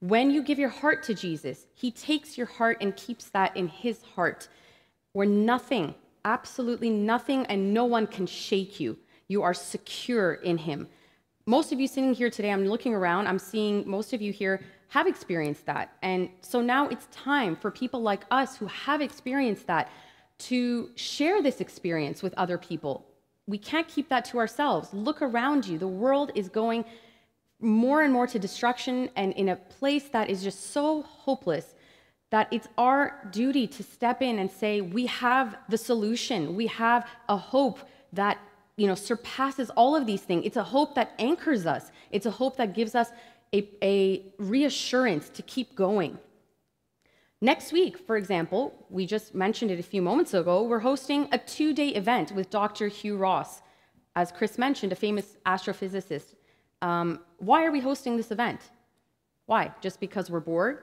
When you give your heart to Jesus, He takes your heart and keeps that in His heart, where nothing, absolutely nothing, and no one can shake you. You are secure in Him. Most of you sitting here today, I'm looking around, I'm seeing most of you here have experienced that. And so now it's time for people like us who have experienced that to share this experience with other people. We can't keep that to ourselves. Look around you. The world is going more and more to destruction and in a place that is just so hopeless that it's our duty to step in and say we have the solution. We have a hope that you know surpasses all of these things. It's a hope that anchors us. It's a hope that gives us a, a reassurance to keep going. Next week for example we just mentioned it a few moments ago we're hosting a two-day event with dr hugh ross. As chris mentioned a famous astrophysicist um, why are we hosting this event? Why? Just because we're bored?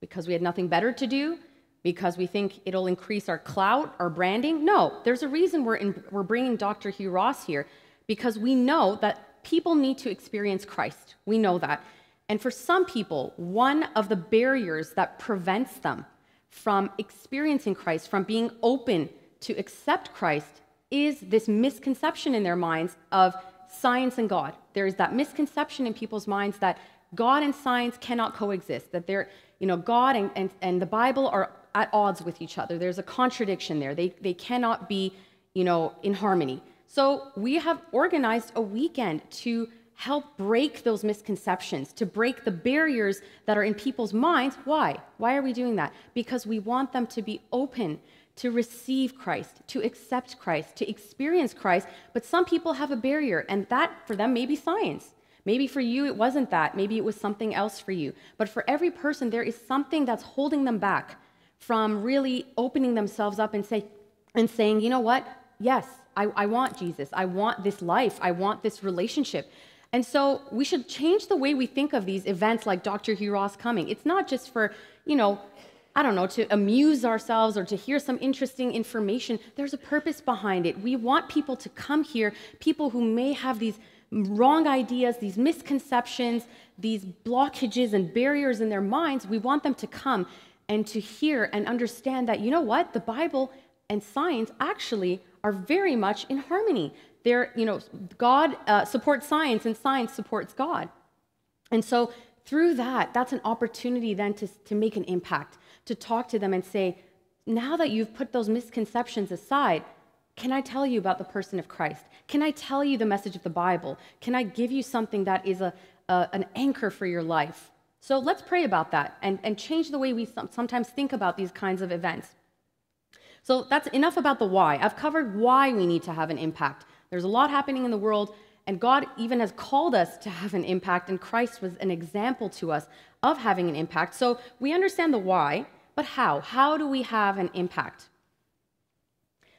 Because we had nothing better to do? Because we think it'll increase our clout, our branding? No, there's a reason we're, in, we're bringing Dr. Hugh Ross here, because we know that people need to experience Christ. We know that. And for some people, one of the barriers that prevents them from experiencing Christ, from being open to accept Christ, is this misconception in their minds of science and God. There is that misconception in people's minds that God and science cannot coexist, that they're, you know, God and, and, and the Bible are at odds with each other. There's a contradiction there. They, they cannot be, you know, in harmony. So we have organized a weekend to help break those misconceptions, to break the barriers that are in people's minds. Why? Why are we doing that? Because we want them to be open to receive Christ, to accept Christ, to experience Christ. But some people have a barrier, and that for them may be science. Maybe for you it wasn't that. Maybe it was something else for you. But for every person, there is something that's holding them back from really opening themselves up and say and saying, you know what? Yes, I, I want Jesus. I want this life. I want this relationship. And so we should change the way we think of these events like Dr. Hugh Ross coming. It's not just for, you know, I don't know, to amuse ourselves or to hear some interesting information. There's a purpose behind it. We want people to come here, people who may have these wrong ideas, these misconceptions, these blockages and barriers in their minds. We want them to come and to hear and understand that, you know what, the Bible and science actually are very much in harmony. They're, you know, God uh, supports science and science supports God. And so through that, that's an opportunity then to, to make an impact to talk to them and say, now that you've put those misconceptions aside, can I tell you about the person of Christ? Can I tell you the message of the Bible? Can I give you something that is a, a an anchor for your life? So let's pray about that and, and change the way we sometimes think about these kinds of events. So that's enough about the why. I've covered why we need to have an impact. There's a lot happening in the world, and God even has called us to have an impact, and Christ was an example to us of having an impact. So we understand the why. But how? How do we have an impact?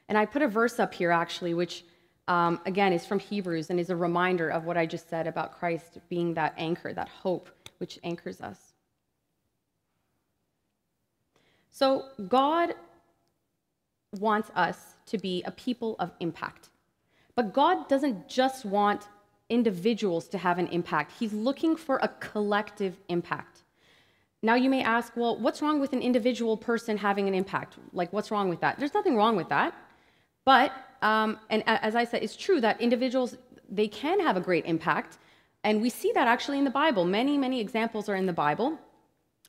And I put a verse up here actually, which um, again is from Hebrews and is a reminder of what I just said about Christ being that anchor, that hope which anchors us. So God wants us to be a people of impact. But God doesn't just want individuals to have an impact, He's looking for a collective impact. Now you may ask, well, what's wrong with an individual person having an impact? Like, what's wrong with that? There's nothing wrong with that. But, um, and as I said, it's true that individuals, they can have a great impact. And we see that actually in the Bible. Many, many examples are in the Bible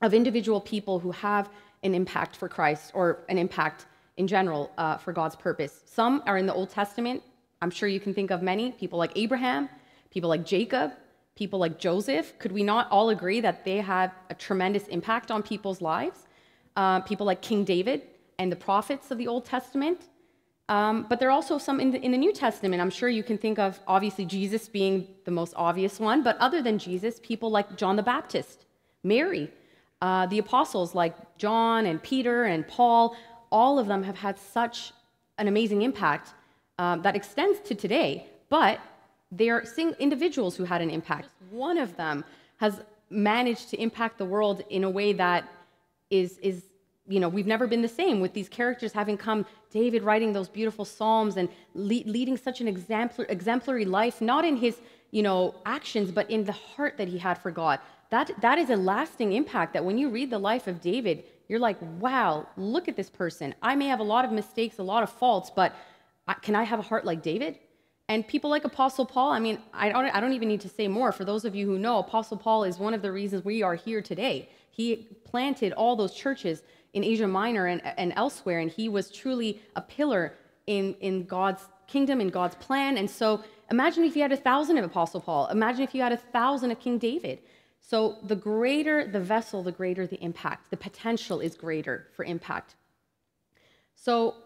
of individual people who have an impact for Christ or an impact in general uh, for God's purpose. Some are in the Old Testament. I'm sure you can think of many people like Abraham, people like Jacob, people like Joseph, could we not all agree that they had a tremendous impact on people's lives? Uh, people like King David and the prophets of the Old Testament. Um, but there are also some in the, in the New Testament. I'm sure you can think of, obviously, Jesus being the most obvious one, but other than Jesus, people like John the Baptist, Mary, uh, the apostles like John and Peter and Paul, all of them have had such an amazing impact uh, that extends to today. But they're individuals who had an impact. One of them has managed to impact the world in a way that is, is you know, we've never been the same with these characters having come, David writing those beautiful psalms and le- leading such an exemplar, exemplary life, not in his, you know, actions, but in the heart that he had for God. that, that is a lasting impact that when you read the life of David, you're like, wow, look at this person. I may have a lot of mistakes, a lot of faults, but can I have a heart like David? And people like Apostle Paul, I mean, I don't, I don't even need to say more. For those of you who know, Apostle Paul is one of the reasons we are here today. He planted all those churches in Asia Minor and, and elsewhere, and he was truly a pillar in, in God's kingdom, in God's plan. And so imagine if you had a thousand of Apostle Paul. Imagine if you had a thousand of King David. So the greater the vessel, the greater the impact. The potential is greater for impact. So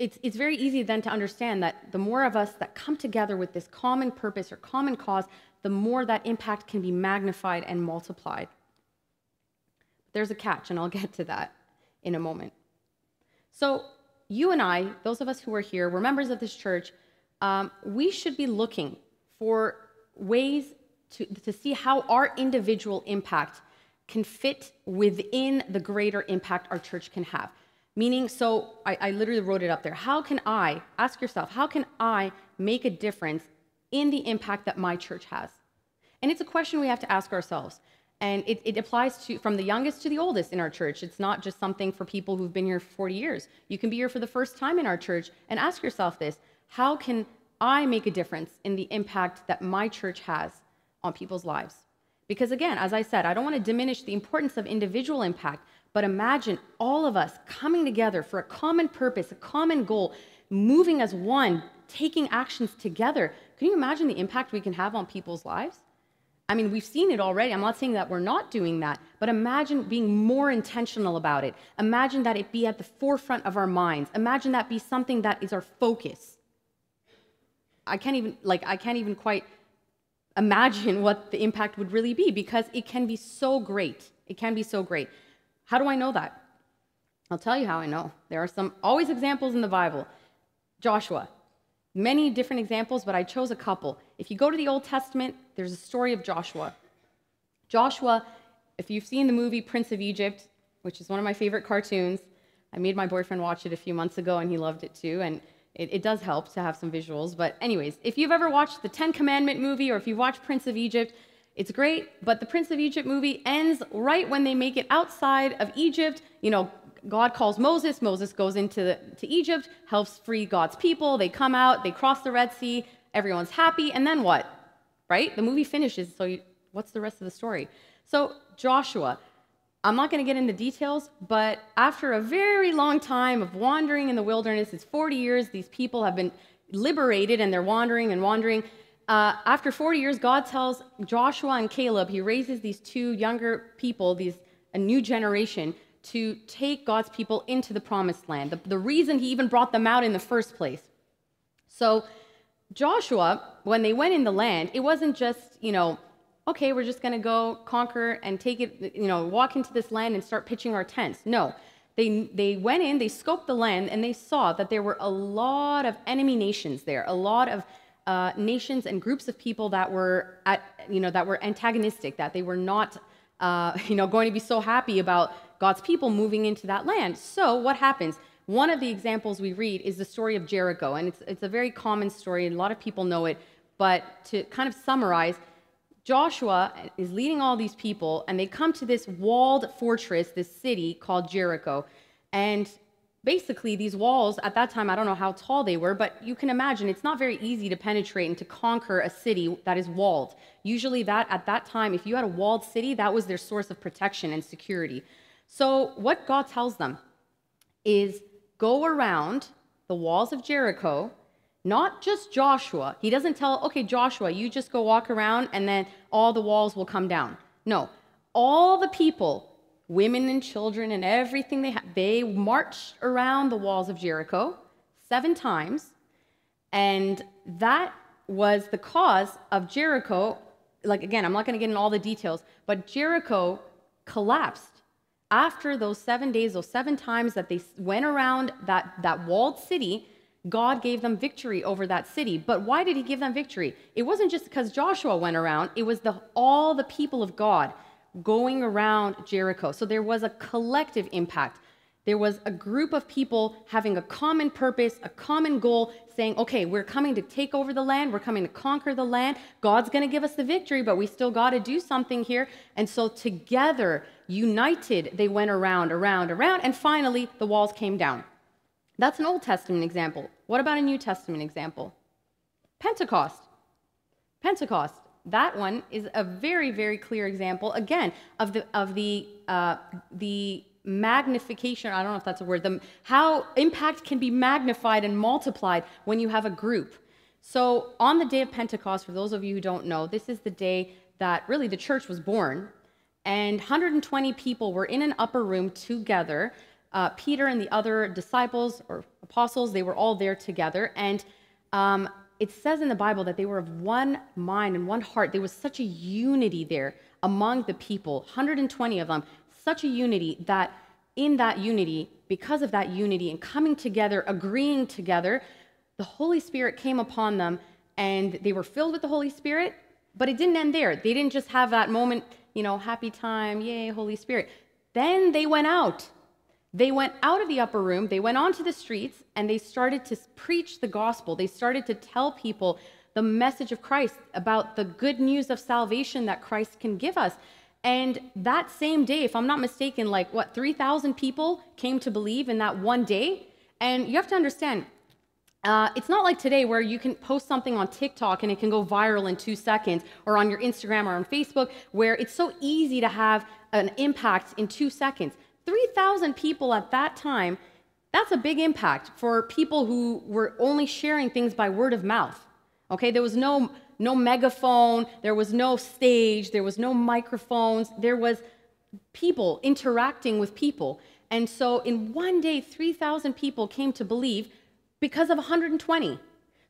it's, it's very easy then to understand that the more of us that come together with this common purpose or common cause, the more that impact can be magnified and multiplied. There's a catch, and I'll get to that in a moment. So, you and I, those of us who are here, we're members of this church, um, we should be looking for ways to, to see how our individual impact can fit within the greater impact our church can have. Meaning, so I, I literally wrote it up there. How can I, ask yourself, how can I make a difference in the impact that my church has? And it's a question we have to ask ourselves. And it, it, applies to from the youngest to the oldest in our church. It's not just something for people who've been here for 40 years. You can be here for the first time in our church and ask yourself this How can I make a difference in the impact that my church has on people's lives? Because again, as I said, I don't want to diminish the importance of individual impact, but imagine all of us coming together for a common purpose, a common goal, moving as one, taking actions together. Can you imagine the impact we can have on people's lives? I mean, we've seen it already. I'm not saying that we're not doing that, but imagine being more intentional about it. Imagine that it be at the forefront of our minds. Imagine that be something that is our focus. I can't even like I can't even quite imagine what the impact would really be because it can be so great. It can be so great. How do I know that? I'll tell you how I know. There are some always examples in the Bible. Joshua, many different examples, but I chose a couple. If you go to the Old Testament, there's a story of Joshua. Joshua, if you've seen the movie Prince of Egypt, which is one of my favorite cartoons, I made my boyfriend watch it a few months ago and he loved it too. And it, it, does help to have some visuals. But, anyways, if you've ever watched the Ten Commandment movie or if you've watched Prince of Egypt, it's great, but the Prince of Egypt movie ends right when they make it outside of Egypt. You know, God calls Moses. Moses goes into the, to Egypt, helps free God's people. They come out, they cross the Red Sea. Everyone's happy, and then what? Right? The movie finishes. So, you, what's the rest of the story? So, Joshua. I'm not going to get into details, but after a very long time of wandering in the wilderness, it's 40 years, these people have been liberated and they're wandering and wandering. Uh, after 40 years, God tells Joshua and Caleb, he raises these two younger people, these a new generation, to take God's people into the promised land. The, the reason he even brought them out in the first place. So, Joshua, when they went in the land, it wasn't just, you know, okay, we're just going to go conquer and take it, you know, walk into this land and start pitching our tents. No. They, they went in, they scoped the land, and they saw that there were a lot of enemy nations there, a lot of uh, nations and groups of people that were at, you know, that were antagonistic, that they were not, uh, you know, going to be so happy about God's people moving into that land. So what happens? One of the examples we read is the story of Jericho, and it's, it's a very common story, and a lot of people know it. But to kind of summarize, Joshua is leading all these people, and they come to this walled fortress, this city called Jericho. And basically these walls at that time i don't know how tall they were but you can imagine it's not very easy to penetrate and to conquer a city that is walled. Usually that at that time if you had a walled city that was their source of protection and security. So what god tells them is go around the walls of jericho not just joshua. He doesn't tell okay joshua you just go walk around and then all the walls will come down. No. All the people women and children and everything they had. They marched around the walls of Jericho seven times, and that was the cause of Jericho. Like, again, I'm not going to get into all the details, but Jericho collapsed after those seven days, those seven times that they went around that, that walled city. God gave them victory over that city. But why did he give them victory? It wasn't just because Joshua went around, it was the, all the people of God going around Jericho. So there was a collective impact. There was a group of people having a common purpose, a common goal, saying, okay, we're coming to take over the land, we're coming to conquer the land. God's going to give us the victory, but we still got to do something here. And so, together, united, they went around, around, around, and finally, the walls came down. That's an Old Testament example. What about a New Testament example? Pentecost. Pentecost. That one is a very, very clear example, again, of the, of the, uh, the magnification i don't know if that's a word the, how impact can be magnified and multiplied when you have a group. So on the day of pentecost for those of you who don't know this is the day that really the church was born and 120 people were in an upper room together. Uh, peter and the other disciples or apostles they were all there together and um, it says in the bible that they were of one mind and one heart there was such a unity there among the people 120 of them such a unity that in that unity, because of that unity and coming together, agreeing together, the Holy Spirit came upon them and they were filled with the Holy Spirit, but it didn't end there. They didn't just have that moment, you know, happy time, yay, Holy Spirit. Then they went out. They went out of the upper room, they went onto the streets, and they started to preach the gospel. They started to tell people the message of Christ about the good news of salvation that Christ can give us. And that same day, if I'm not mistaken, like what, 3,000 people came to believe in that one day? And you have to understand, uh, it's not like today where you can post something on TikTok and it can go viral in two seconds, or on your Instagram or on Facebook, where it's so easy to have an impact in two seconds. 3,000 people at that time, that's a big impact for people who were only sharing things by word of mouth. Okay, there was no no megaphone, there was no stage, there was no microphones, there was people interacting with people. And so in one day, 3,000 people came to believe because of 120.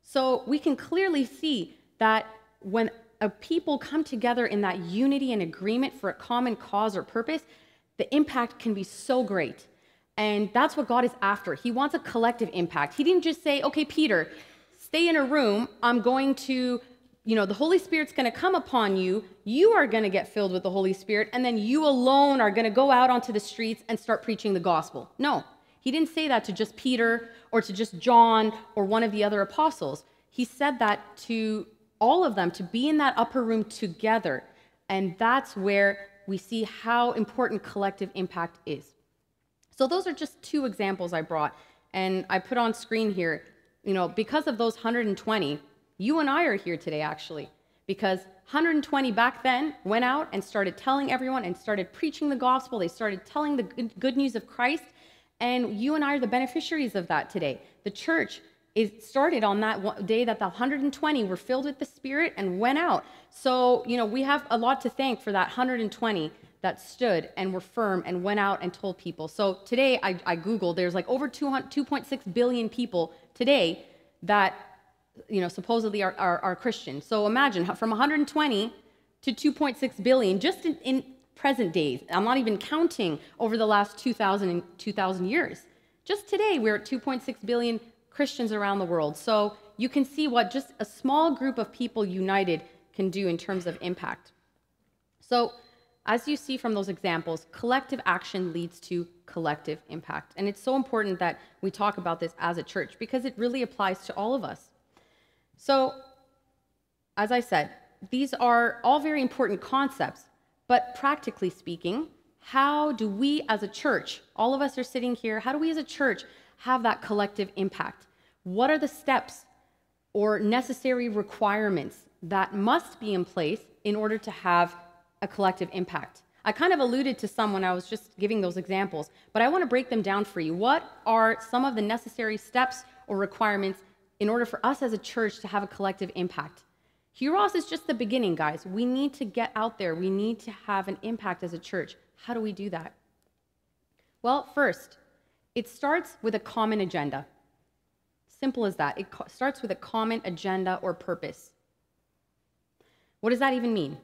So we can clearly see that when a people come together in that unity and agreement for a common cause or purpose, the impact can be so great. And that's what God is after. He wants a collective impact. He didn't just say, okay, Peter, stay in a room. I'm going to you know, the Holy Spirit's going to come upon you. You are going to get filled with the Holy Spirit, and then you alone are going to go out onto the streets and start preaching the gospel. No, he didn't say that to just Peter or to just John or one of the other apostles. He said that to all of them to be in that upper room together. And that's where we see how important collective impact is. So, those are just two examples I brought. And I put on screen here, you know, because of those 120, you and I are here today, actually, because 120 back then went out and started telling everyone and started preaching the gospel. They started telling the good news of Christ. And you and I are the beneficiaries of that today. The church is started on that day that the 120 were filled with the Spirit and went out. So, you know, we have a lot to thank for that 120 that stood and were firm and went out and told people. So today, I, I Googled, there's like over 2.6 billion people today that you know, supposedly are, are, are Christian. So imagine from 120 to 2.6 billion just in, in present days. I'm not even counting over the last 2,000, 2,000 years. Just today, we're at 2.6 billion Christians around the world. So you can see what just a small group of people united can do in terms of impact. So, as you see from those examples, collective action leads to collective impact. And it's so important that we talk about this as a church because it really applies to all of us. So, as I said, these are all very important concepts, but practically speaking, how do we as a church, all of us are sitting here, how do we as a church have that collective impact? What are the steps or necessary requirements that must be in place in order to have a collective impact? I kind of alluded to some when I was just giving those examples, but I want to break them down for you. What are some of the necessary steps or requirements in order for us as a church to have a collective impact. Hugh Ross is just the beginning, guys. We need to get out there. We need to have an impact as a church. How do we do that? Well, first, it starts with a common agenda. Simple as that. It starts with a common agenda or purpose. What does that even mean?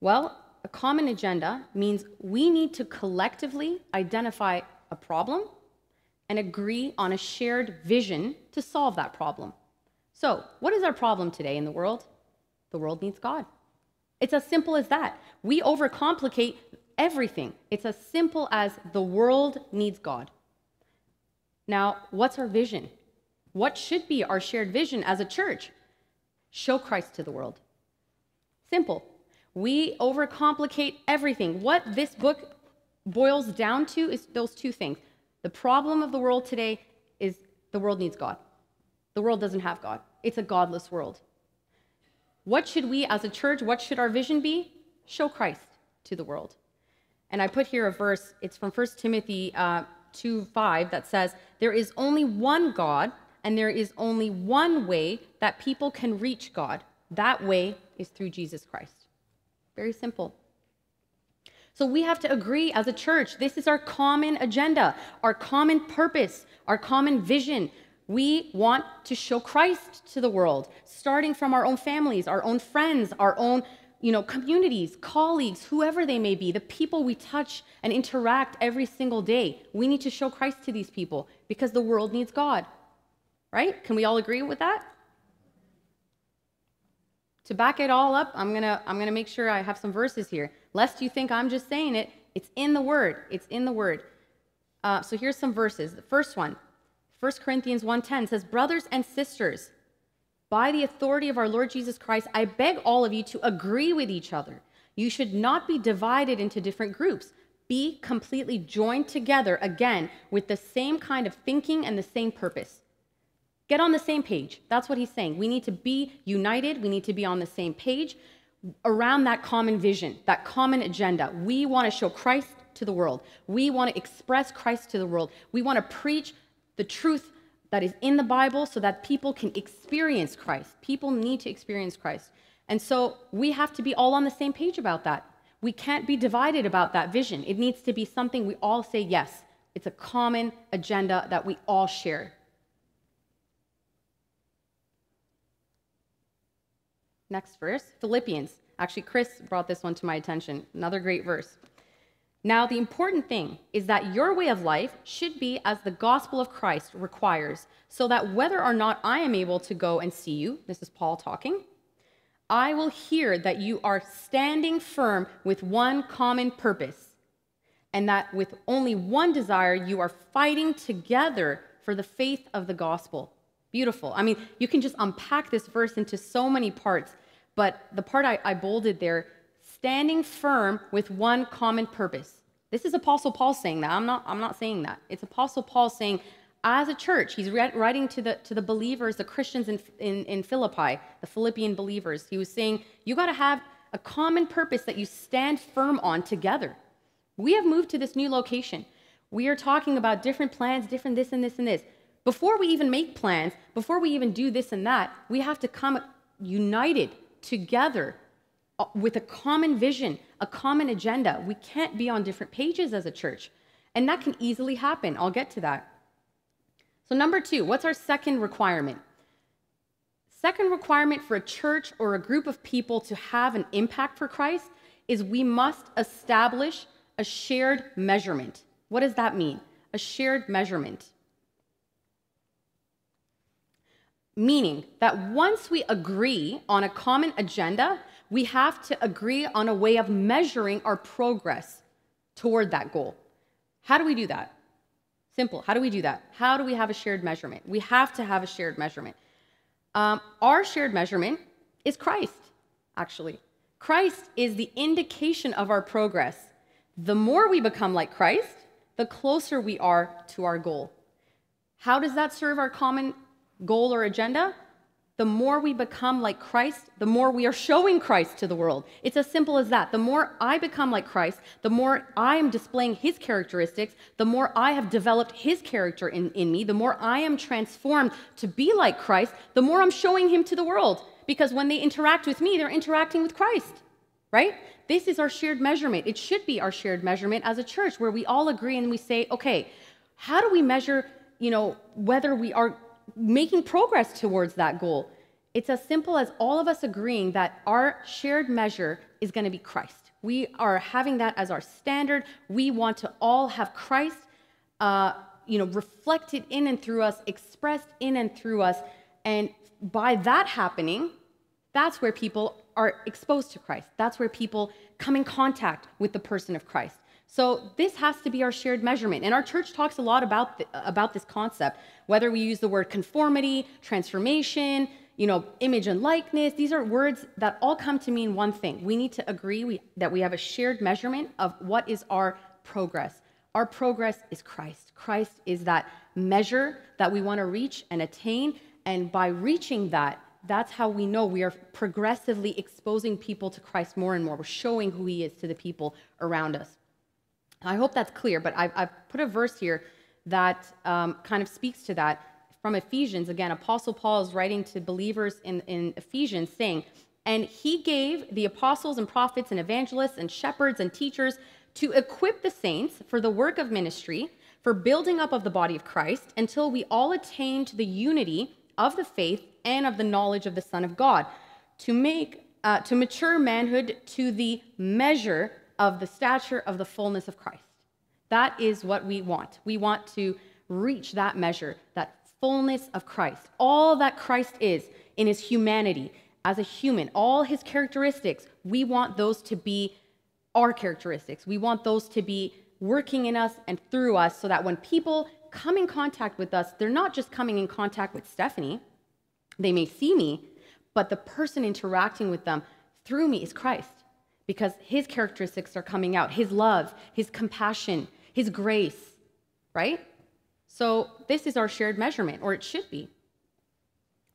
Well, a common agenda means we need to collectively identify a problem and agree on a shared vision to solve that problem. So, what is our problem today in the world? The world needs God. It's as simple as that. We overcomplicate everything. It's as simple as the world needs God. Now, what's our vision? What should be our shared vision as a church? Show Christ to the world. Simple. We overcomplicate everything. What this book boils down to is those two things. The problem of the world today is the world needs God. The world doesn't have God. It's a godless world. What should we as a church, what should our vision be? Show Christ to the world. And I put here a verse, it's from 1 Timothy uh, 2 5 that says, There is only one God, and there is only one way that people can reach God. That way is through Jesus Christ. Very simple. So we have to agree as a church. This is our common agenda, our common purpose, our common vision. We want to show Christ to the world, starting from our own families, our own friends, our own you know, communities, colleagues, whoever they may be, the people we touch and interact every single day. We need to show Christ to these people because the world needs God. Right? Can we all agree with that? To back it all up, I'm going to I'm going to make sure I have some verses here. Lest you think I'm just saying it, it's in the word. It's in the word. Uh, so here's some verses. The first one, 1 Corinthians 1:10 says, "Brothers and sisters, by the authority of our Lord Jesus Christ, I beg all of you to agree with each other. You should not be divided into different groups. Be completely joined together again with the same kind of thinking and the same purpose. Get on the same page. That's what he's saying. We need to be united. We need to be on the same page around that common vision, that common agenda. We want to show Christ to the world. We want to express Christ to the world. We want to preach the truth that is in the Bible so that people can experience Christ. People need to experience Christ. And so we have to be all on the same page about that. We can't be divided about that vision. It needs to be something we all say yes. It's a common agenda that we all share. Next verse, Philippians. Actually, Chris brought this one to my attention. Another great verse. Now, the important thing is that your way of life should be as the gospel of Christ requires, so that whether or not I am able to go and see you, this is Paul talking, I will hear that you are standing firm with one common purpose, and that with only one desire you are fighting together for the faith of the gospel. Beautiful. I mean, you can just unpack this verse into so many parts, but the part I, I bolded there standing firm with one common purpose. This is Apostle Paul saying that. I'm not, I'm not saying that. It's Apostle Paul saying, as a church, he's writing to the, to the believers, the Christians in, in, in Philippi, the Philippian believers. He was saying, you got to have a common purpose that you stand firm on together. We have moved to this new location. We are talking about different plans, different this and this and this. Before we even make plans, before we even do this and that, we have to come united together uh, with a common vision, a common agenda. We can't be on different pages as a church. And that can easily happen. I'll get to that. So, number two, what's our second requirement? Second requirement for a church or a group of people to have an impact for Christ is we must establish a shared measurement. What does that mean? A shared measurement. Meaning that once we agree on a common agenda, we have to agree on a way of measuring our progress toward that goal. How do we do that? Simple. How do we do that? How do we have a shared measurement? We have to have a shared measurement. Um, our shared measurement is Christ, actually. Christ is the indication of our progress. The more we become like Christ, the closer we are to our goal. How does that serve our common goal or agenda? the more we become like Christ, the more we are showing Christ to the world. It's as simple as that. The more I become like Christ, the more I am displaying his characteristics, the more I have developed his character in, in me, the more I am transformed to be like Christ, the more I'm showing him to the world. Because when they interact with me, they're interacting with Christ, right? This is our shared measurement. It should be our shared measurement as a church where we all agree and we say, okay, how do we measure, you know, whether we are making progress towards that goal. It's as simple as all of us agreeing that our shared measure is going to be Christ. We are having that as our standard. We want to all have Christ, uh, you know, reflected in and through us, expressed in and through us, and by that happening, that's where people are exposed to Christ. That's where people come in contact with the person of Christ. So this has to be our shared measurement. And our church talks a lot about, the, about this concept, whether we use the word conformity, transformation, you know, image and likeness. These are words that all come to mean one thing. We need to agree we, that we have a shared measurement of what is our progress. Our progress is Christ. Christ is that measure that we want to reach and attain. And by reaching that, that's how we know we are progressively exposing people to Christ more and more. We're showing who he is to the people around us. I hope that's clear, but I've, I've put a verse here that um, kind of speaks to that from Ephesians. Again, Apostle Paul is writing to believers in, in Ephesians saying, And he gave the apostles and prophets and evangelists and shepherds and teachers to equip the saints for the work of ministry, for building up of the body of Christ, until we all attain to the unity of the faith and of the knowledge of the Son of God, to make uh, to mature manhood to the measure of the stature of the fullness of Christ. That is what we want. We want to reach that measure, that fullness of Christ. All that Christ is in his humanity, as a human, all his characteristics, we want those to be our characteristics. We want those to be working in us and through us so that when people come in contact with us, they're not just coming in contact with Stephanie. They may see me, but the person interacting with them through me is Christ because his characteristics are coming out his love, his compassion, his grace, right? So this is our shared measurement, or it should be.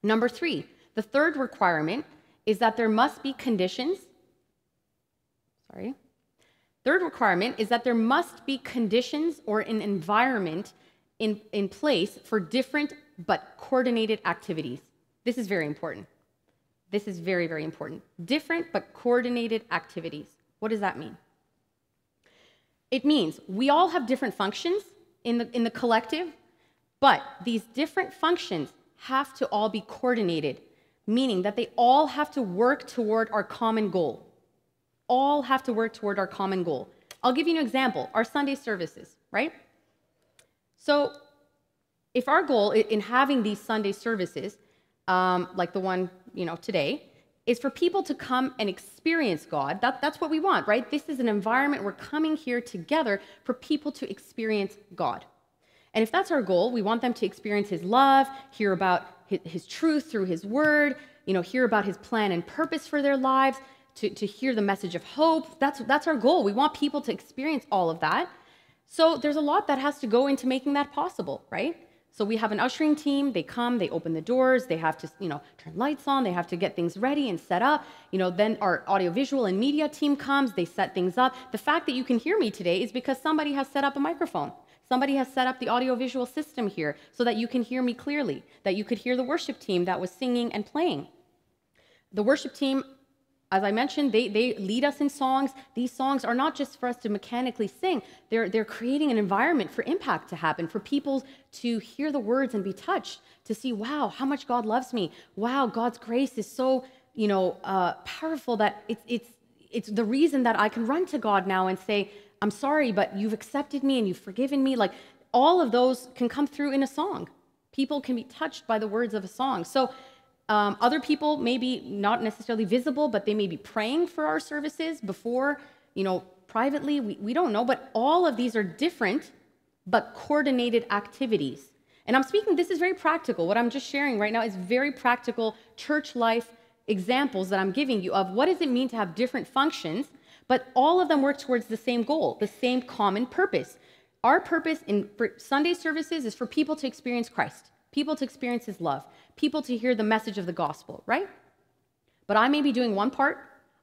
Number three, the third requirement is that there must be conditions. Sorry. Third requirement is that there must be conditions or an environment in, in place for different but coordinated activities. This is very important. This is very, very important. Different but coordinated activities. What does that mean? It means we all have different functions in the, in the collective, but these different functions have to all be coordinated, meaning that they all have to work toward our common goal. All have to work toward our common goal. I'll give you an example our Sunday services, right? So, if our goal in having these Sunday services, um, like the one you know, today is for people to come and experience God. That, that's what we want, right? This is an environment we're coming here together for people to experience God. And if that's our goal, we want them to experience His love, hear about His, his truth through His word, you know, hear about His plan and purpose for their lives, to, to hear the message of hope. That's, that's our goal. We want people to experience all of that. So there's a lot that has to go into making that possible, right? So we have an ushering team. They come, they open the doors, they have to, you know, turn lights on, they have to get things ready and set up. You know, then our audiovisual and media team comes, they set things up. The fact that you can hear me today is because somebody has set up a microphone. Somebody has set up the audiovisual system here so that you can hear me clearly, that you could hear the worship team that was singing and playing. The worship team as I mentioned, they, they lead us in songs. These songs are not just for us to mechanically sing, they're, they're creating an environment for impact to happen, for people to hear the words and be touched, to see, wow, how much God loves me. Wow, God's grace is so, you know, uh, powerful that it's, it's, it's the reason that I can run to God now and say, I'm sorry, but you've accepted me and you've forgiven me. Like all of those can come through in a song. People can be touched by the words of a song. So um, other people may be not necessarily visible, but they may be praying for our services before, you know, privately. We, we don't know, but all of these are different but coordinated activities. And I'm speaking, this is very practical. What I'm just sharing right now is very practical church life examples that I'm giving you of what does it mean to have different functions, but all of them work towards the same goal, the same common purpose. Our purpose in Sunday services is for people to experience Christ, people to experience his love, people to hear the message of the gospel, right? But I may be doing one part,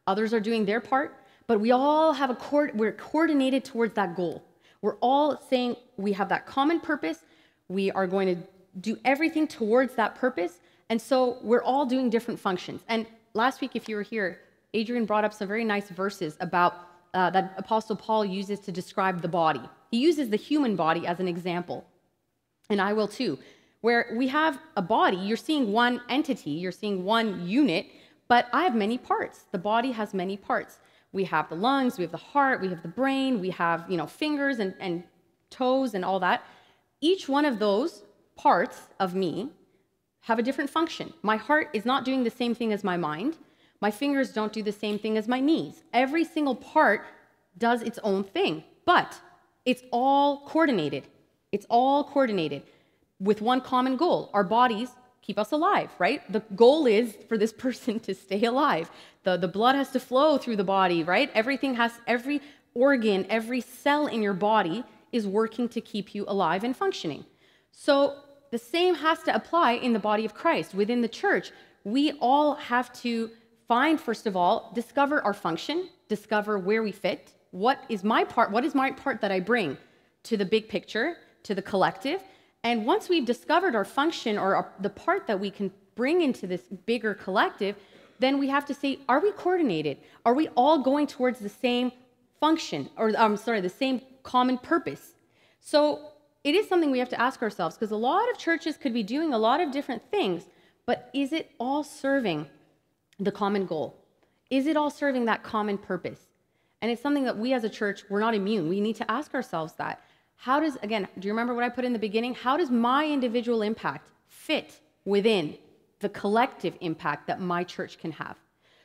others are doing their part, but we all have a we're coordinated towards that goal. We're all saying we have that common purpose. We are going to do everything towards that purpose. And so we're all doing different functions. And last week, if you were here, Adrian brought up some very nice verses about uh, that Apostle Paul uses to describe the body. He uses the human body as an example. And I will too where we have a body, you're seeing one entity, you're seeing one unit, but I have many parts. The body has many parts. We have the lungs, we have the heart, we have the brain, we have, you know, fingers and, and toes and all that. Each one of those parts of me have a different function. My heart is not doing the same thing as my mind. My fingers don't do the same thing as my knees. Every single part does its own thing, but it's all coordinated. It's all coordinated with one common goal. Our bodies keep us alive, right? The goal is for this person to stay alive. The, the blood has to flow through the body, right? Everything has, every organ, every cell in your body is working to keep you alive and functioning. So the same has to apply in the body of Christ. Within the church, we all have to find, first of all, discover our function, discover where we fit. What is my part? What is my part that I bring to the big picture, to the collective? And once we've discovered our function or our, the part that we can bring into this bigger collective, then we have to say, are we coordinated? Are we all going towards the same function, or I'm sorry, the same common purpose? So it is something we have to ask ourselves because a lot of churches could be doing a lot of different things, but is it all serving the common goal? Is it all serving that common purpose? And it's something that we as a church, we're not immune. We need to ask ourselves that. How does, again, do you remember what I put in the beginning? How does my individual impact fit within the collective impact that my church can have?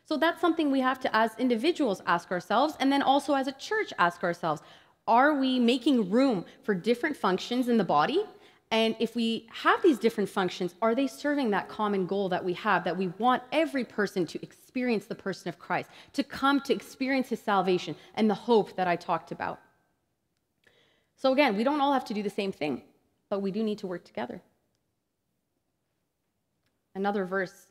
So that's something we have to, as individuals, ask ourselves, and then also as a church, ask ourselves are we making room for different functions in the body? And if we have these different functions, are they serving that common goal that we have that we want every person to experience the person of Christ, to come to experience his salvation and the hope that I talked about? So, again, we don't all have to do the same thing, but we do need to work together. Another verse.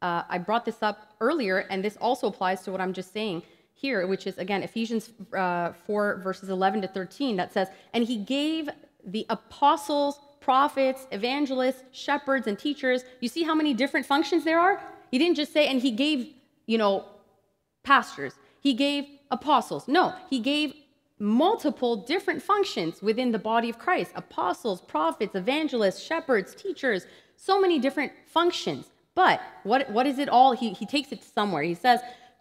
Uh, I brought this up earlier, and this also applies to what I'm just saying here, which is again Ephesians uh, 4, verses 11 to 13, that says, And he gave the apostles, prophets, evangelists, shepherds, and teachers. You see how many different functions there are? He didn't just say, and he gave, you know, pastors. He gave apostles. No, he gave multiple different functions within the body of Christ apostles, prophets, evangelists, shepherds, teachers, so many different functions. But what, what is it all? He, he takes it somewhere. He says,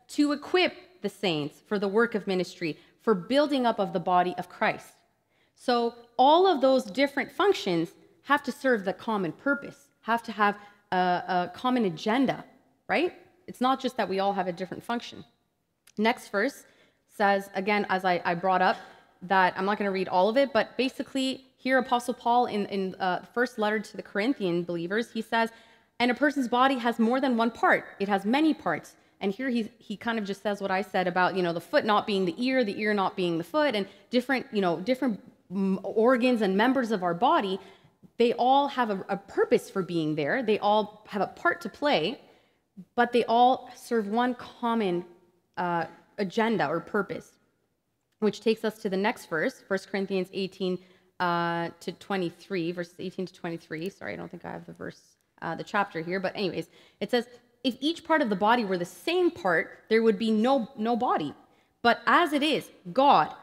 to equip the saints for the work of ministry, for building up of the body of Christ. So all of those different functions have to serve the common purpose, have to have a, a common agenda, right? It's not just that we all have a different function. Next verse says, again, as I, I brought up, that I'm not going to read all of it, but basically, here, Apostle Paul, in, in uh, first letter to the Corinthian believers, he says, and a person's body has more than one part, it has many parts. And here he, he kind of just says what I said about, you know, the foot not being the ear, the ear not being the foot, and different, you know, different organs and members of our body, they all have a, a purpose for being there. They all have a part to play, but they all serve one common uh, agenda or purpose, which takes us to the next verse, 1 Corinthians 18 uh, to 23, verses 18 to 23. Sorry, I don't think I have the verse, uh, the chapter here, but anyways, it says, if each part of the body were the same part, there would be no, no body. But as it is, God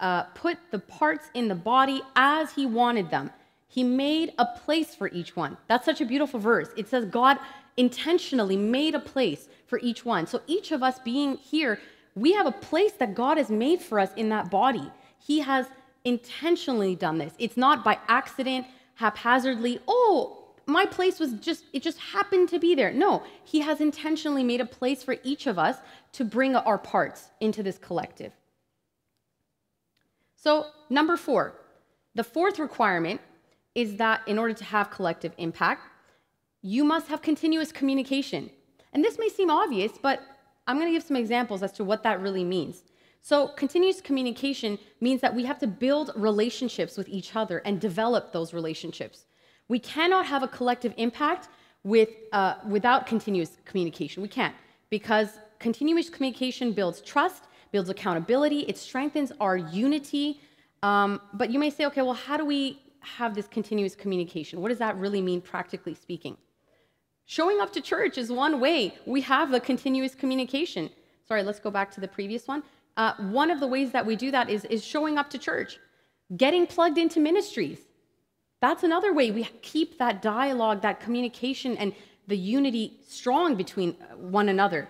uh, put the parts in the body as He wanted them. He made a place for each one. That's such a beautiful verse. It says God intentionally made a place for each one. So each of us being here, we have a place that God has made for us in that body. He has intentionally done this. It's not by accident, haphazardly, oh, my place was just, it just happened to be there. No, he has intentionally made a place for each of us to bring our parts into this collective. So, number four, the fourth requirement is that in order to have collective impact, you must have continuous communication. And this may seem obvious, but I'm going to give some examples as to what that really means. So, continuous communication means that we have to build relationships with each other and develop those relationships. We cannot have a collective impact with, uh, without continuous communication. We can't, because continuous communication builds trust, builds accountability, it strengthens our unity. Um, but you may say, okay, well, how do we have this continuous communication? What does that really mean, practically speaking? Showing up to church is one way we have a continuous communication. Sorry, let's go back to the previous one. Uh, one of the ways that we do that is, is showing up to church, getting plugged into ministries. That's another way we keep that dialogue, that communication, and the unity strong between uh, one another.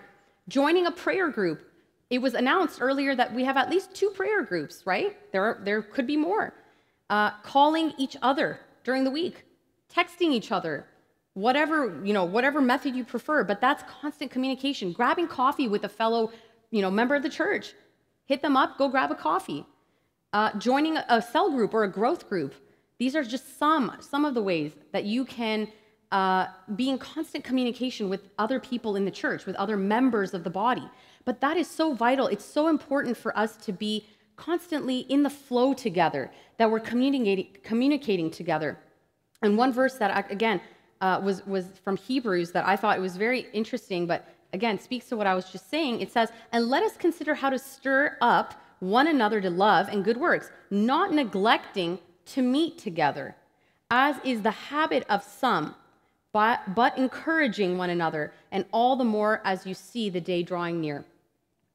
Joining a prayer group. It was announced earlier that we have at least two prayer groups, right? There, are, there could be more. Uh, calling each other during the week, texting each other, whatever, you know, whatever method you prefer, but that's constant communication. Grabbing coffee with a fellow, you know, member of the church. Hit them up, go grab a coffee. Uh, joining a cell group or a growth group. These are just some, some of the ways that you can uh, be in constant communication with other people in the church, with other members of the body. But that is so vital. It's so important for us to be constantly in the flow together, that we're communicating, communicating together. And one verse that, again, uh, was, was from Hebrews that I thought it was very interesting, but again, speaks to what I was just saying. It says, And let us consider how to stir up one another to love and good works, not neglecting to meet together, as is the habit of some, but, but encouraging one another, and all the more as you see the day drawing near.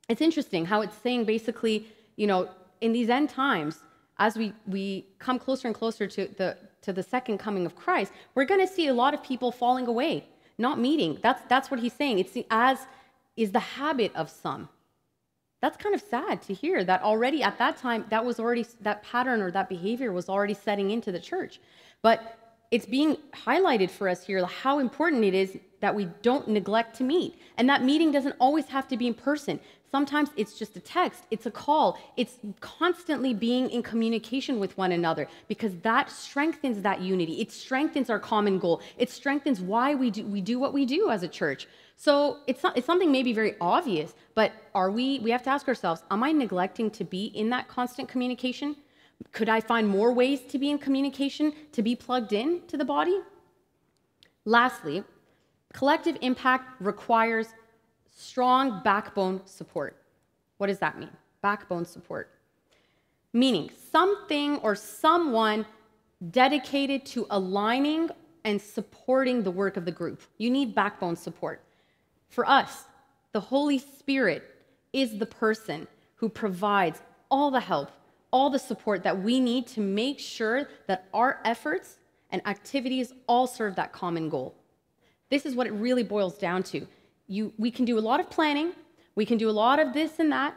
It's interesting how it's saying basically, you know, in these end times, as we, we come closer and closer to the, to the second coming of Christ, we're going to see a lot of people falling away, not meeting. That's, that's what he's saying. It's the, as is the habit of some. That's kind of sad to hear that already at that time, that was already, that pattern or that behavior was already setting into the church. But it's being highlighted for us here how important it is that we don't neglect to meet. And that meeting doesn't always have to be in person. Sometimes it's just a text, it's a call, it's constantly being in communication with one another because that strengthens that unity. It strengthens our common goal. It strengthens why we do, we do what we do as a church. So it's, not, it's something maybe very obvious, but are we, we have to ask ourselves, am I neglecting to be in that constant communication? Could I find more ways to be in communication, to be plugged in to the body? Lastly, collective impact requires strong backbone support. What does that mean? Backbone support. Meaning something or someone dedicated to aligning and supporting the work of the group. You need backbone support. For us, the Holy Spirit is the person who provides all the help, all the support that we need to make sure that our efforts and activities all serve that common goal. This is what it really boils down to. You, we can do a lot of planning, we can do a lot of this and that,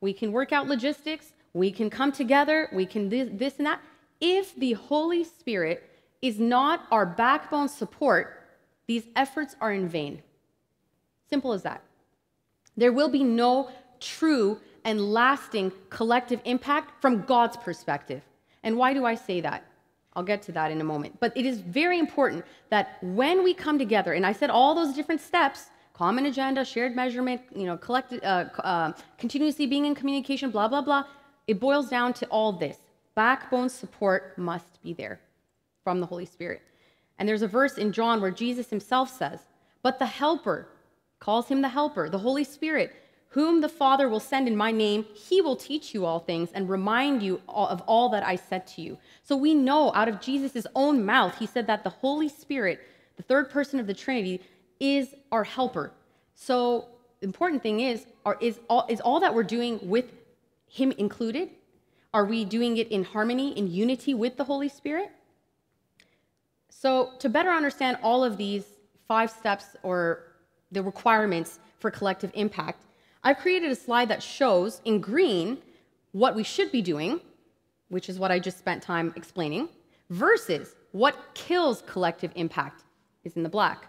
we can work out logistics, we can come together, we can this, this and that. If the Holy Spirit is not our backbone support, these efforts are in vain. Simple as that. There will be no true and lasting collective impact from God's perspective. And why do I say that? I'll get to that in a moment. But it is very important that when we come together, and I said all those different steps common agenda, shared measurement, you know, collected, uh, uh, continuously being in communication, blah, blah, blah. It boils down to all this. Backbone support must be there from the Holy Spirit. And there's a verse in John where Jesus himself says, But the Helper, calls him the Helper, the Holy Spirit, whom the Father will send in my name, he will teach you all things and remind you of all that I said to you. So we know out of Jesus' own mouth, he said that the Holy Spirit, the third person of the Trinity, is our helper. So the important thing is, is, all, is all that we're doing with him included? Are we doing it in harmony, in unity with the Holy Spirit? So to better understand all of these five steps or the requirements for collective impact, I've created a slide that shows in green what we should be doing, which is what I just spent time explaining, versus what kills collective impact is in the black.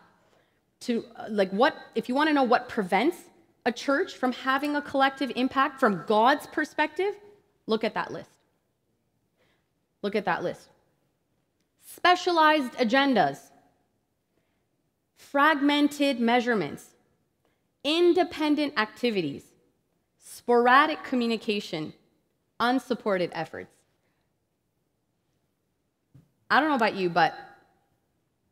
To uh, like what if you want to know what prevents a church from having a collective impact from God's perspective, look at that list. Look at that list. Specialized agendas, fragmented measurements, independent activities, sporadic communication, unsupported efforts. I don't know about you, but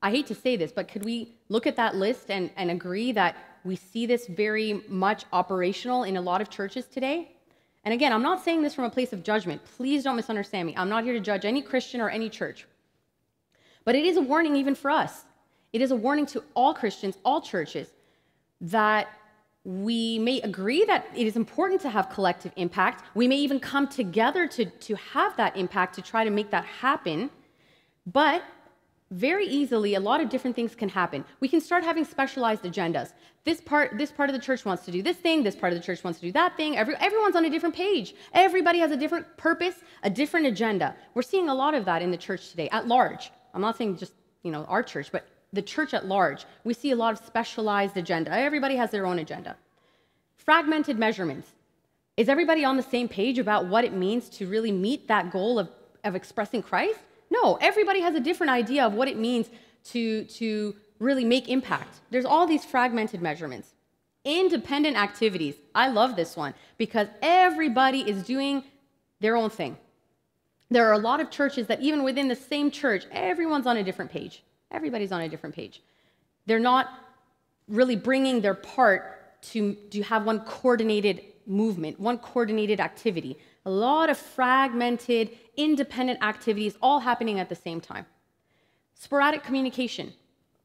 I hate to say this, but could we look at that list and, and agree that we see this very much operational in a lot of churches today? And again, I'm not saying this from a place of judgment. Please don't misunderstand me. I'm not here to judge any Christian or any church. But it is a warning even for us. It is a warning to all Christians, all churches, that we may agree that it is important to have collective impact. We may even come together to, to have that impact to try to make that happen. But very easily, a lot of different things can happen. We can start having specialized agendas. This part, this part of the church wants to do this thing, this part of the church wants to do that thing. Every, everyone's on a different page. Everybody has a different purpose, a different agenda. We're seeing a lot of that in the church today at large. I'm not saying just, you know, our church, but the church at large, we see a lot of specialized agenda. Everybody has their own agenda. Fragmented measurements. Is everybody on the same page about what it means to really meet that goal of, of expressing Christ? No, everybody has a different idea of what it means to, to really make impact. There's all these fragmented measurements. Independent activities. I love this one because everybody is doing their own thing. There are a lot of churches that, even within the same church, everyone's on a different page. Everybody's on a different page. They're not really bringing their part to, to have one coordinated movement, one coordinated activity. A lot of fragmented, independent activities all happening at the same time. Sporadic communication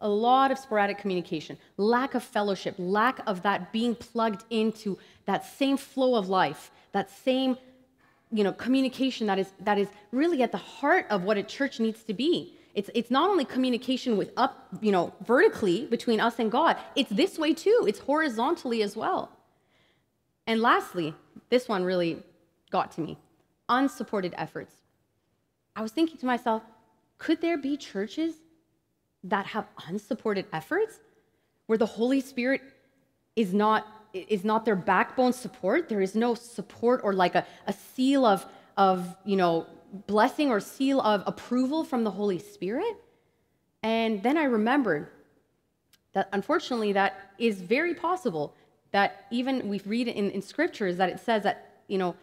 a lot of sporadic communication, lack of fellowship, lack of that being plugged into that same flow of life, that same you know, communication that is, that is really at the heart of what a church needs to be. It's, it's not only communication with up, you know, vertically between us and God, it's this way too. It's horizontally as well. And lastly, this one really got to me unsupported efforts. I was thinking to myself, could there be churches that have unsupported efforts where the Holy Spirit is not is not their backbone support there is no support or like a, a seal of of you know blessing or seal of approval from the holy spirit. And then i remembered that unfortunately that is very possible that even we read in, in scriptures that it says that you know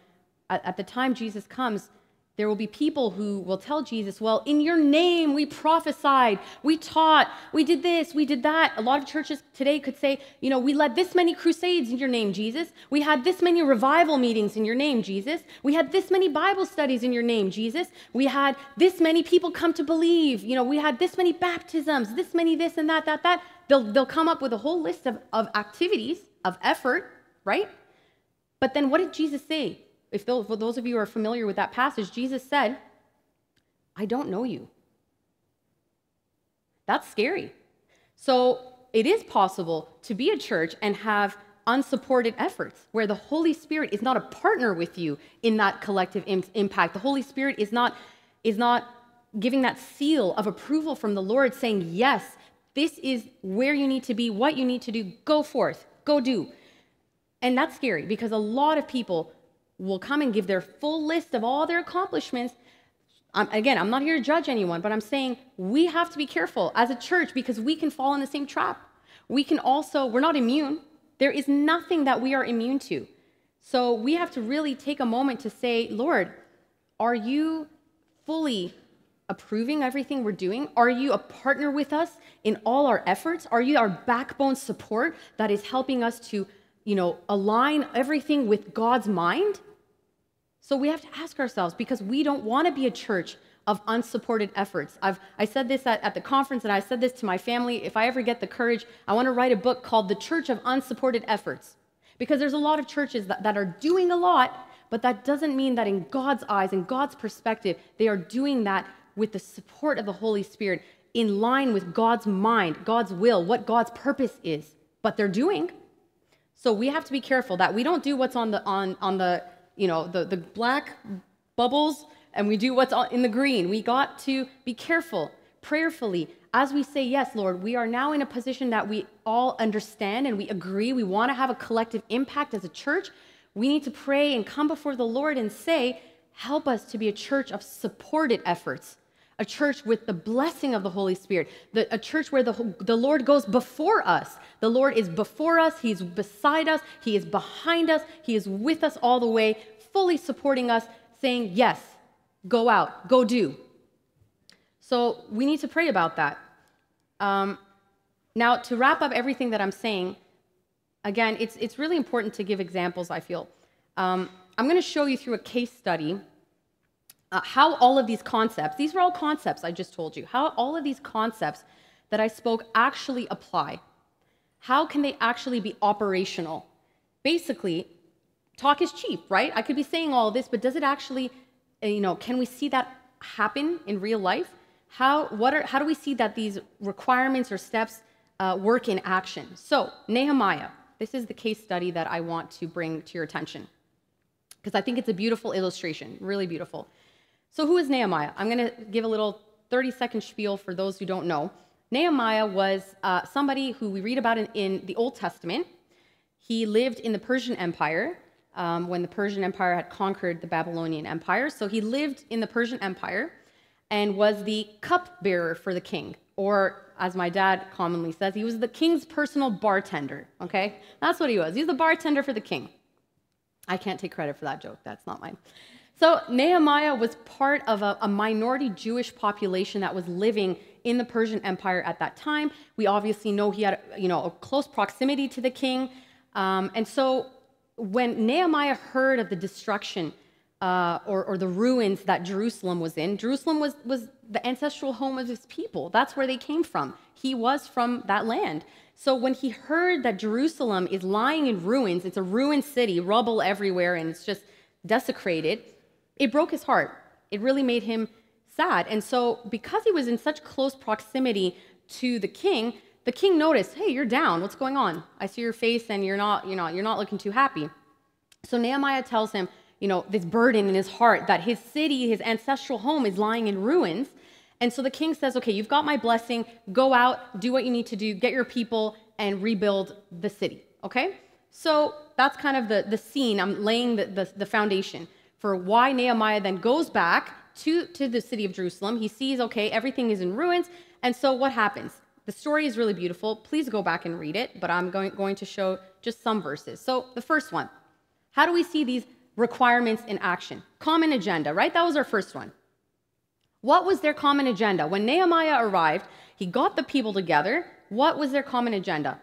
at, at the time jesus comes there will be people who will tell Jesus, Well, in your name we prophesied, we taught, we did this, we did that. A lot of churches today could say, You know, we led this many crusades in your name, Jesus. We had this many revival meetings in your name, Jesus. We had this many Bible studies in your name, Jesus. We had this many people come to believe. You know, we had this many baptisms, this many this and that, that, that. They'll, they'll come up with a whole list of, of activities, of effort, right? But then what did Jesus say? If those, of you are familiar with that passage, Jesus said, I don't know you. That's scary. So it is possible to be a church and have unsupported efforts where the Holy Spirit is not a partner with you in that collective Im- impact. The Holy Spirit is not, is not giving that seal of approval from the Lord saying, Yes, this is where you need to be, what you need to do. Go forth, go do. And that's scary because a lot of people will come and give their full list of all their accomplishments. I'm, again, I'm not here to judge anyone, but I'm saying we have to be careful as a church because we can fall in the same trap. We can also, we're not immune. There is nothing that we are immune to. So we have to really take a moment to say, Lord, are you fully approving everything we're doing? Are you a partner with us in all our efforts? Are you our backbone support that is helping us to, you know, align everything with God's mind? So we have to ask ourselves because we don't want to be a church of unsupported efforts. I've, I said this at, at the conference and I said this to my family. If I ever get the courage, I want to write a book called The Church of Unsupported Efforts. Because there's a lot of churches that, that are doing a lot, but that doesn't mean that in God's eyes, in God's perspective, they are doing that with the support of the Holy Spirit in line with God's mind, God's will, what God's purpose is. But they're doing. So we have to be careful that we don't do what's on the on on the you know, the, the black bubbles and we do what's in the green. We got to be careful, prayerfully, as we say, Yes, Lord, we are now in a position that we all understand and we agree. We want to have a collective impact as a church. We need to pray and come before the Lord and say, Help us to be a church of supported efforts, a church with the blessing of the Holy Spirit, the, a church where the, the Lord goes before us. The Lord is before us, He's beside us, He is behind us, He is with us all the way, fully supporting us, saying, Yes, go out, go do. So we need to pray about that. Um, now, to wrap up everything that I'm saying, again, it's, it's really important to give examples, I feel. Um, I'm going to show you through a case study uh, how all of these concepts, these are all concepts I just told you, how all of these concepts that I spoke actually apply. How can they actually be operational? Basically, talk is cheap, right? I could be saying all this, but does it actually, uh, you know, can we see that happen in real life? How, what are, how do we see that these requirements or steps uh, work in action? So, Nehemiah, this is the case study that I want to bring to your attention because I think it's a beautiful illustration, really beautiful. So, who is Nehemiah? I'm going to give a little 30 second spiel for those who don't know. Nehemiah was uh, somebody who we read about in, in, the Old Testament. He lived in the Persian Empire um, when the Persian Empire had conquered the Babylonian Empire. So he lived in the Persian Empire and was the cupbearer for the king, or as my dad commonly says, he was the king's personal bartender. Okay? That's what he was. He was the bartender for the king. I can't take credit for that joke. That's not mine. So Nehemiah was part of a, a, minority Jewish population that was living in the Persian Empire at that time. We obviously know he had, you know, a close proximity to the king, um, and so when Nehemiah heard of the destruction uh, or, or, the ruins that Jerusalem was in, Jerusalem was, was the ancestral home of his people. That's where they came from. He was from that land. So when he heard that Jerusalem is lying in ruins, it's a ruined city, rubble everywhere, and it's just desecrated, it broke his heart. It really made him sad. And so, because he was in such close proximity to the king, the king noticed, "Hey, you're down. What's going on? I see your face, and you're not, you know, you're not looking too happy." So Nehemiah tells him, you know, this burden in his heart that his city, his ancestral home, is lying in ruins. And so the king says, "Okay, you've got my blessing. Go out, do what you need to do, get your people, and rebuild the city." Okay. So that's kind of the, the scene. I'm laying the, the, the foundation for why Nehemiah then goes back to, to the city of Jerusalem. He sees, okay, everything is in ruins. And so what happens? The story is really beautiful. Please go back and read it, but I'm going, going to show just some verses. So the first one how do we see these requirements in action? Common agenda, right? That was our first one. What was their common agenda? When Nehemiah arrived, he got the people together. What was their common agenda?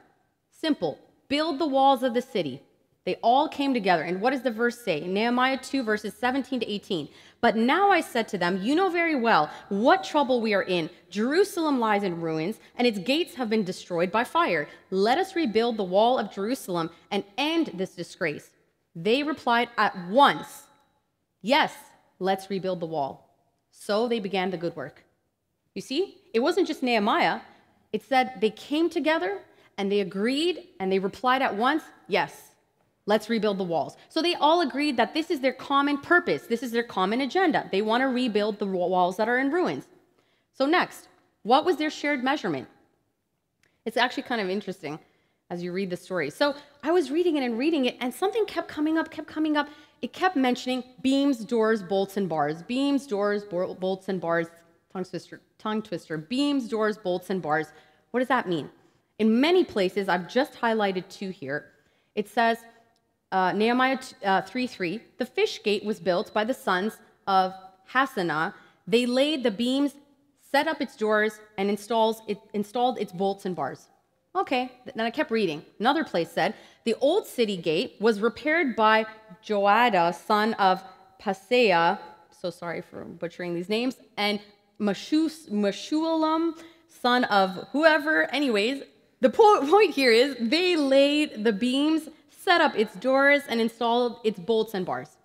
Simple build the walls of the city. They all came together. And what does the verse say? Nehemiah 2, verses 17 to 18. But now I said to them, You know very well what trouble we are in. Jerusalem lies in ruins, and its gates have been destroyed by fire. Let us rebuild the wall of Jerusalem and end this disgrace. They replied at once, Yes, let's rebuild the wall. So they began the good work. You see, it wasn't just Nehemiah, it said they came together and they agreed and they replied at once, Yes, Let's rebuild the walls. So they all agreed that this is their common purpose. This is their common agenda. They want to rebuild the walls that are in ruins. So, next, what was their shared measurement? It's actually kind of interesting as you read the story. So, I was reading it and reading it, and something kept coming up, kept coming up. It kept mentioning beams, doors, bolts, and bars. Beams, doors, bolts, and bars. Tongue twister, tongue twister. Beams, doors, bolts, and bars. What does that mean? In many places, I've just highlighted two here. It says, uh, Nehemiah uh, 3 3, the fish gate was built by the sons of Hassenaah. They laid the beams, set up its doors, and installs it, installed its bolts and bars. Okay, then I kept reading. Another place said, the old city gate was repaired by Joiada, son of Paseah, so sorry for butchering these names, and Meshullam, son of whoever. Anyways, the point here is they laid the beams set up its doors, and installed its bolts and bars.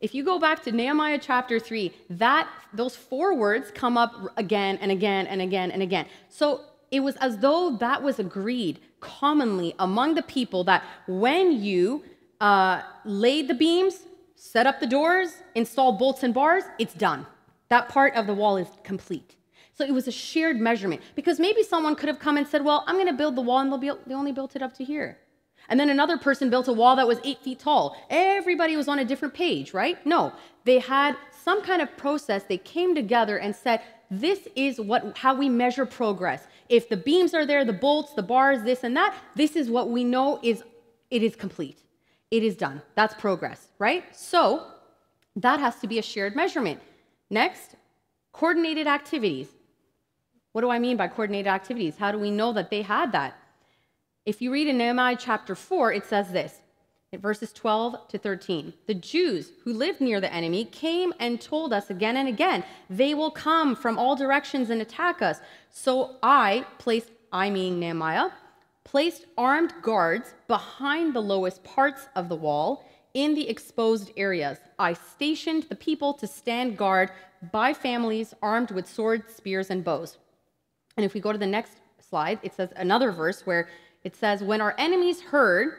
If you go back to Nehemiah chapter 3, that those four words come up again and again and again and again. So it was as though that was agreed commonly among the people that when you uh, laid the beams, set up the doors, installed bolts and bars, it's done. That part of the wall is complete. So it was a shared measurement because maybe someone could have come and said, "Well, I'm going to build the wall, and they'll be, they only built it up to here." And then another person built a wall that was eight feet tall. Everybody was on a different page, right? No, they had some kind of process. They came together and said, this is what how we measure progress. If the beams are there, the bolts, the bars, this and that, this is what we know is it is complete. It is done. That's progress, right? So that has to be a shared measurement. Next, coordinated activities. What do I mean by coordinated activities? How do we know that they had that? If you read in Nehemiah chapter 4, it says this in verses 12 to 13. The Jews who lived near the enemy came and told us again and again, they will come from all directions and attack us. So I placed, I mean Nehemiah, placed armed guards behind the lowest parts of the wall in the exposed areas. I stationed the people to stand guard by families armed with swords, spears, and bows. And if we go to the next slide, it says another verse where it says, When our enemies heard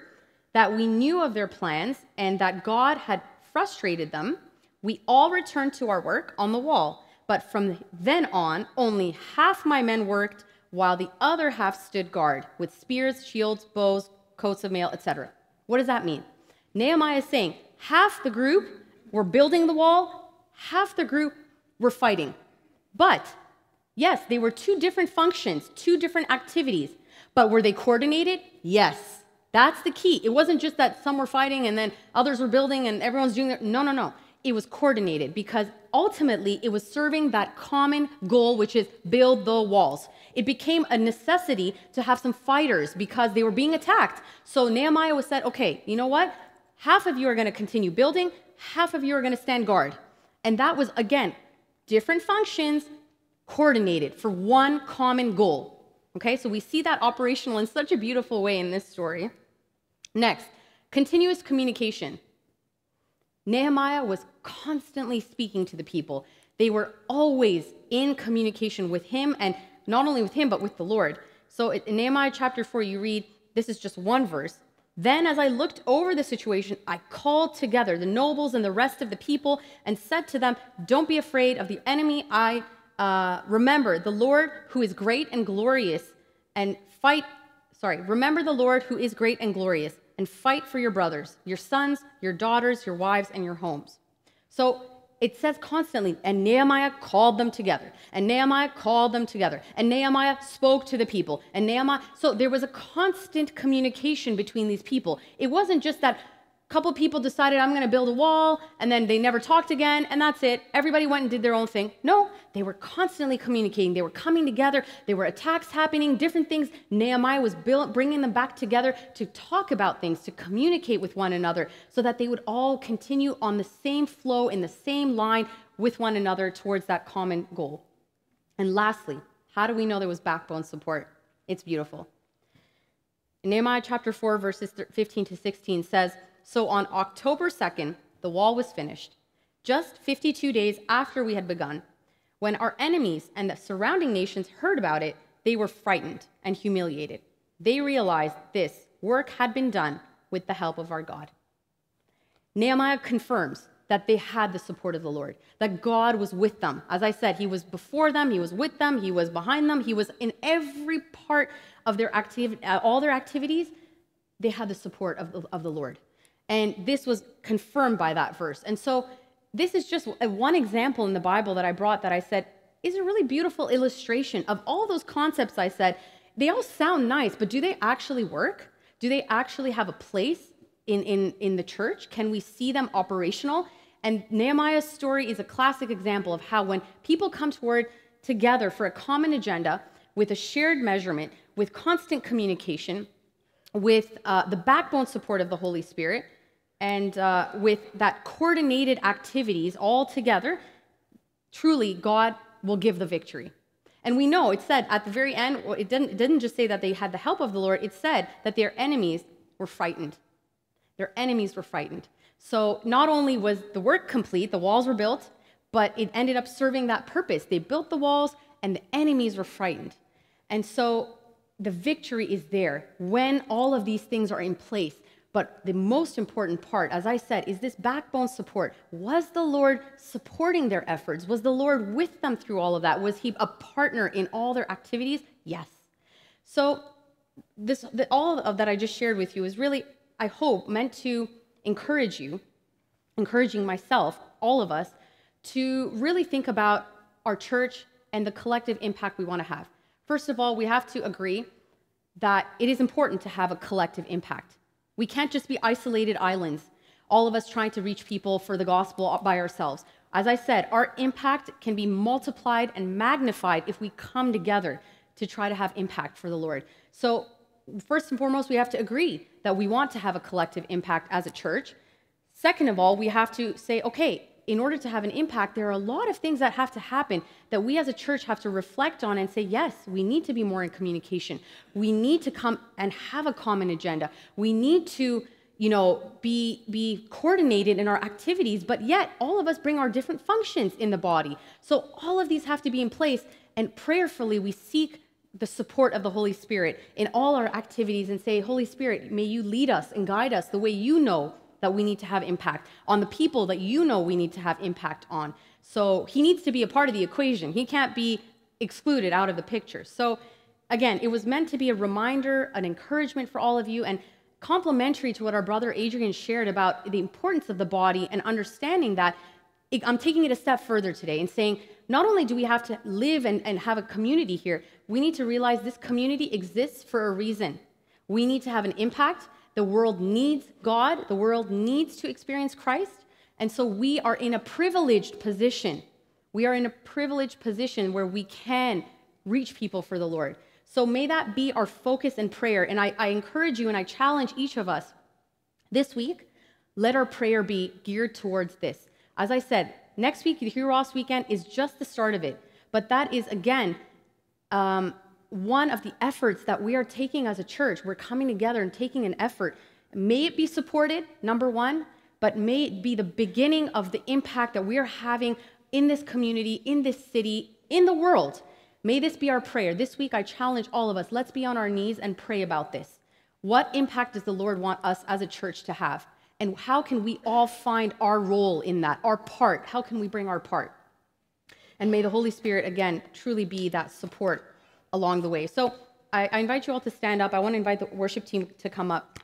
that we knew of their plans and that God had frustrated them, we all returned to our work on the wall. But from then on, only half my men worked while the other half stood guard with spears, shields, bows, coats of mail, etc. What does that mean? Nehemiah is saying half the group were building the wall, half the group were fighting. But yes, they were two different functions, two different activities. But were they coordinated? Yes. That's the key. It wasn't just that some were fighting and then others were building and everyone's doing their. No, no, no. It was coordinated because ultimately it was serving that common goal, which is build the walls. It became a necessity to have some fighters because they were being attacked. So Nehemiah was said, okay, you know what? Half of you are going to continue building, half of you are going to stand guard. And that was, again, different functions coordinated for one common goal. Okay, so we see that operational in such a beautiful way in this story. Next, continuous communication. Nehemiah was constantly speaking to the people. They were always in communication with him, and not only with him, but with the Lord. So in Nehemiah chapter 4, you read, this is just one verse. Then, as I looked over the situation, I called together the nobles and the rest of the people and said to them, Don't be afraid of the enemy. I uh, remember the Lord who is great and glorious, and fight. Sorry, remember the Lord who is great and glorious, and fight for your brothers, your sons, your daughters, your wives, and your homes. So it says constantly, and Nehemiah called them together, and Nehemiah called them together, and Nehemiah spoke to the people, and Nehemiah. So there was a constant communication between these people. It wasn't just that couple people decided I'm going to build a wall, and then they never talked again, and that's it. Everybody went and did their own thing. No, they were constantly communicating. They were coming together. There were attacks happening, different things. Nehemiah was bringing them back together to talk about things, to communicate with one another, so that they would all continue on the same flow, in the same line with one another towards that common goal. And lastly, how do we know there was backbone support? It's beautiful. Nehemiah chapter 4, verses 15 to 16 says, so on October 2nd, the wall was finished, just 52 days after we had begun. When our enemies and the surrounding nations heard about it, they were frightened and humiliated. They realized this work had been done with the help of our God. Nehemiah confirms that they had the support of the Lord, that God was with them. As I said, He was before them, He was with them, He was behind them, He was in every part of their activity, uh, all their activities. They had the support of the, of the Lord. And this was confirmed by that verse. And so this is just one example in the Bible that I brought that I said is a really beautiful illustration of all those concepts I said. They all sound nice, but do they actually work? Do they actually have a place in, in, in the church? Can we see them operational? And Nehemiah's story is a classic example of how when people come toward together for a common agenda with a shared measurement, with constant communication, with uh, the backbone support of the Holy Spirit, and uh, with that coordinated activities all together, truly God will give the victory. And we know it said at the very end, it didn't, it didn't just say that they had the help of the Lord, it said that their enemies were frightened. Their enemies were frightened. So not only was the work complete, the walls were built, but it ended up serving that purpose. They built the walls and the enemies were frightened. And so the victory is there when all of these things are in place. But the most important part, as I said, is this backbone support. Was the Lord supporting their efforts? Was the Lord with them through all of that? Was He a partner in all their activities? Yes. So, this, the, all of that I just shared with you is really, I hope, meant to encourage you, encouraging myself, all of us, to really think about our church and the collective impact we want to have. First of all, we have to agree that it is important to have a collective impact. We can't just be isolated islands, all of us trying to reach people for the gospel by ourselves. As I said, our impact can be multiplied and magnified if we come together to try to have impact for the Lord. So, first and foremost, we have to agree that we want to have a collective impact as a church. Second of all, we have to say, okay, in order to have an impact, there are a lot of things that have to happen that we as a church have to reflect on and say, yes, we need to be more in communication. We need to come and have a common agenda. We need to, you know, be be coordinated in our activities, but yet all of us bring our different functions in the body. So all of these have to be in place and prayerfully we seek the support of the Holy Spirit in all our activities and say, Holy Spirit, may you lead us and guide us the way you know that we need to have impact, on the people that you know we need to have impact on. So he needs to be a part of the equation. He can't be excluded out of the picture. So again, it was meant to be a reminder, an encouragement for all of you, and complementary to what our brother Adrian shared about the importance of the body and understanding that. I'm taking it a step further today and saying not only do we have to live and, and have a community here, we need to realize this community exists for a reason. We need to have an impact. The world needs God, the world needs to experience Christ. And so we are in a privileged position. We are in a privileged position where we can reach people for the Lord. So may that be our focus and prayer. And I, I encourage you and I challenge each of us this week, let our prayer be geared towards this. As I said, next week, the Heroes weekend is just the start of it. But that is, again, um, one of the efforts that we are taking as a church. We're coming together and taking an effort. May it be supported, number one, but may it be the beginning of the impact that we are having in this community, in this city, in the world. May this be our prayer. This week, I challenge all of us let's be on our knees and pray about this. What impact does the Lord want us as a church to have? And how can we all find our role in that, our part? How can we bring our part? And may the Holy Spirit, again, truly be that support along the way. So I, I invite you all to stand up. I want to invite the worship team to come up.